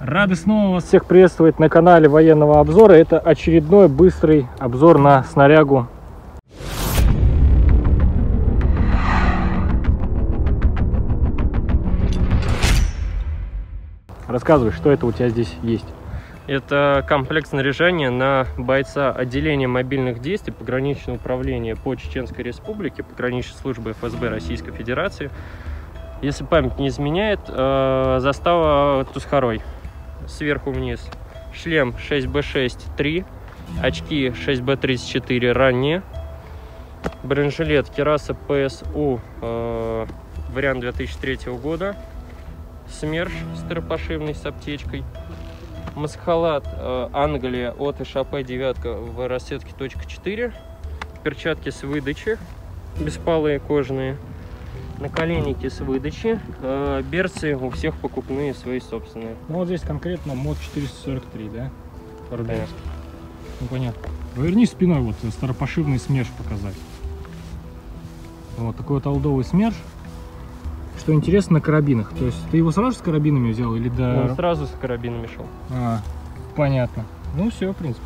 Рады снова вас всех приветствовать на канале военного обзора. Это очередной быстрый обзор на снарягу. Рассказывай, что это у тебя здесь есть. Это комплект снаряжения на бойца отделения мобильных действий пограничного управления по Чеченской Республике, пограничной службы ФСБ Российской Федерации. Если память не изменяет, э, застава Тусхарой. Сверху вниз. Шлем 6B6-3, очки 6B34 ранние, бронежилет Кераса ПСУ э, вариант 2003 года, СМЕРШ стропошивный с аптечкой, маскалат э, Англия от ШП девятка в расцветке .4, перчатки с выдачи, беспалые кожаные, наколенники с выдачи, э, берцы у всех покупные свои собственные. Ну вот здесь конкретно мод 443, да? РДС. Ну понятно. Повернись спиной, вот старопошивный СМЕРШ показать. Вот такой вот олдовый СМЕРШ. Что интересно на карабинах. То есть ты его сразу с карабинами взял или да? Он сразу с карабинами шел. А, понятно. Ну все, в принципе.